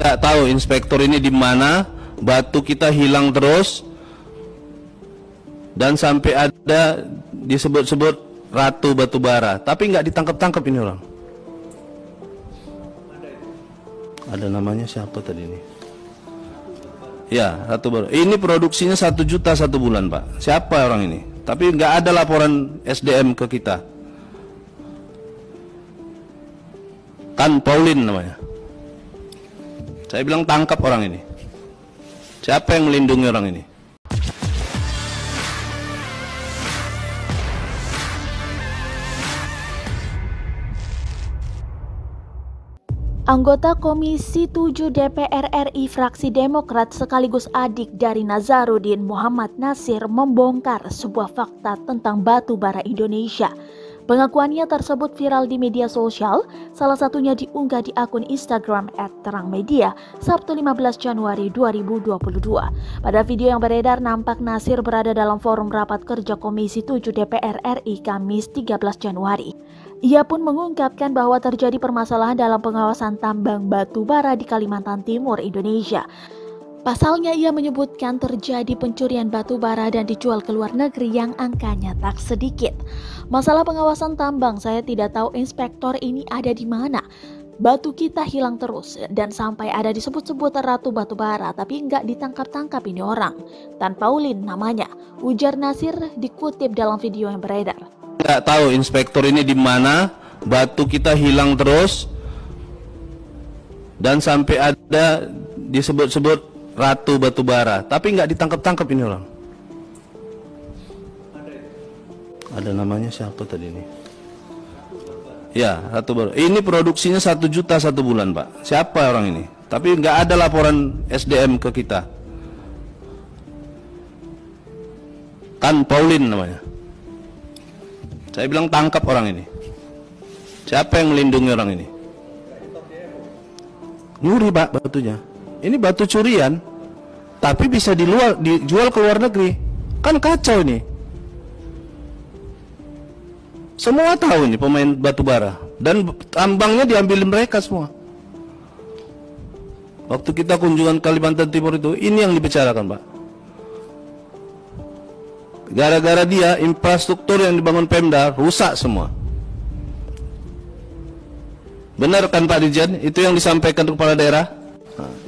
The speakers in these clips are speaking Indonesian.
nggak tahu inspektor ini di mana, batu kita hilang terus, dan sampai ada disebut-sebut ratu batu bara, tapi nggak ditangkap-tangkap ini orang. Ada namanya siapa tadi ini? Ya, satu baru. Ini produksinya satu juta satu bulan, Pak. Siapa orang ini? Tapi nggak ada laporan SDM ke kita. Kan Paulin namanya. Saya bilang tangkap orang ini. Siapa yang melindungi orang ini? Anggota Komisi 7 DPR RI fraksi Demokrat sekaligus adik dari Nazarudin Muhammad Nasir membongkar sebuah fakta tentang batu bara Indonesia. Pengakuannya tersebut viral di media sosial, salah satunya diunggah di akun Instagram @terangmedia Sabtu 15 Januari 2022. Pada video yang beredar nampak Nasir berada dalam forum rapat kerja Komisi 7 DPR RI Kamis 13 Januari. Ia pun mengungkapkan bahwa terjadi permasalahan dalam pengawasan tambang batu bara di Kalimantan Timur, Indonesia. Pasalnya ia menyebutkan terjadi pencurian batu bara dan dijual ke luar negeri yang angkanya tak sedikit. Masalah pengawasan tambang saya tidak tahu inspektor ini ada di mana. Batu kita hilang terus dan sampai ada disebut-sebut ratu batu bara tapi nggak ditangkap-tangkap ini orang. Tan Paulin namanya, ujar Nasir dikutip dalam video yang beredar nggak tahu inspektor ini di mana batu kita hilang terus dan sampai ada disebut-sebut ratu batu bara tapi nggak ditangkap-tangkap ini orang. Ada namanya siapa tadi ini? Ya satu baru ini produksinya satu juta satu bulan pak. Siapa orang ini? Tapi nggak ada laporan SDM ke kita. Kan Paulin namanya. Saya bilang tangkap orang ini. Siapa yang melindungi orang ini? Nyuri pak batunya. Ini batu curian, tapi bisa di luar, dijual ke luar negeri. Kan kacau ini. Semua tahu ini pemain batu bara dan tambangnya diambil mereka semua. Waktu kita kunjungan Kalimantan Timur itu, ini yang dibicarakan pak. Gara-gara dia infrastruktur yang dibangun Pemda rusak semua. Benar kan Pak Dirjen? Itu yang disampaikan kepala daerah?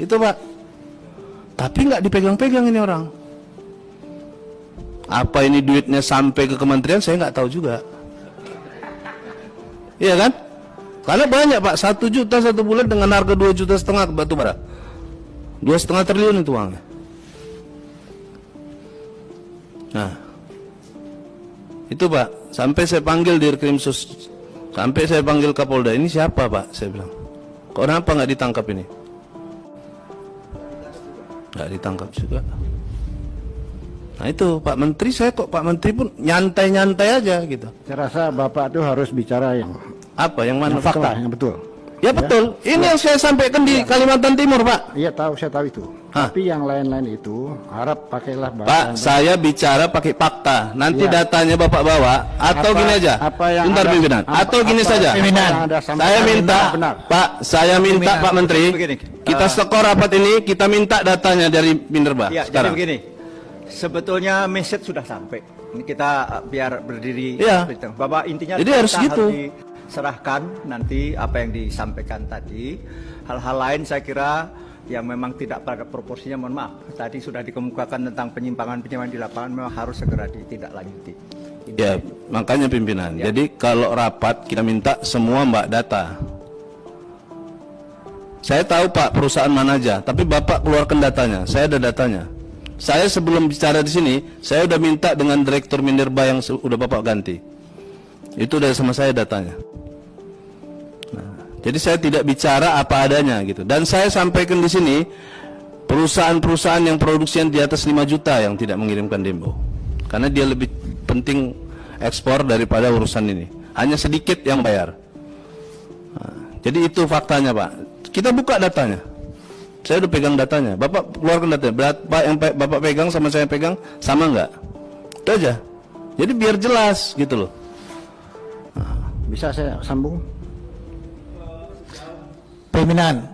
Itu Pak. Tapi nggak dipegang-pegang ini orang. Apa ini duitnya sampai ke kementerian saya nggak tahu juga. Iya kan? Karena banyak Pak, satu juta satu bulan dengan harga dua juta setengah batu bara. Dua setengah triliun itu uangnya. Nah, itu Pak, sampai saya panggil di Krimsus, sampai saya panggil Kapolda, ini siapa Pak? Saya bilang, kok kenapa nggak ditangkap ini? Nggak ditangkap juga. Nah itu Pak Menteri, saya kok Pak Menteri pun nyantai-nyantai aja gitu. Saya rasa Bapak itu harus bicara yang apa, yang mana? Yang fakta, yang betul. Ya betul. Ini yang saya sampaikan di Kalimantan Timur, Pak. Iya tahu, saya tahu itu. Hah? Tapi yang lain-lain itu harap pakailah bahasa. Pak, saya bicara pakai fakta. Nanti ya. datanya Bapak bawa atau apa, gini aja. Apa yang Bentar ada, pimpinan. Apa, atau gini apa saja. Pimpinan. Saya minta, benar. Pak, saya minta pimpinan. Pak Menteri, begini. kita uh, skor rapat ini, kita minta datanya dari Minerba ya, sekarang. Jadi begini. Sebetulnya message sudah sampai. Ini kita biar berdiri. Iya. Bapak intinya Jadi harus gitu. Harus serahkan nanti apa yang disampaikan tadi. Hal-hal lain saya kira yang memang tidak pada proporsinya mohon maaf. Tadi sudah dikemukakan tentang penyimpangan-penyimpangan di lapangan memang harus segera ditindaklanjuti. Ya, makanya pimpinan. Ya. Jadi kalau rapat kita minta semua Mbak data. Saya tahu Pak perusahaan mana aja, tapi Bapak keluarkan datanya. Saya ada datanya. Saya sebelum bicara di sini, saya udah minta dengan Direktur Minerba yang sudah Bapak ganti. Itu udah sama saya datanya. Jadi saya tidak bicara apa adanya gitu. Dan saya sampaikan di sini perusahaan-perusahaan yang produksinya di atas 5 juta yang tidak mengirimkan demo. Karena dia lebih penting ekspor daripada urusan ini. Hanya sedikit yang bayar. Nah, jadi itu faktanya Pak. Kita buka datanya. Saya udah pegang datanya. Bapak keluarkan datanya. Bapak yang Bapak pegang sama saya pegang sama nggak? Itu aja. Jadi biar jelas gitu loh. Nah. Bisa saya sambung? Pimpinan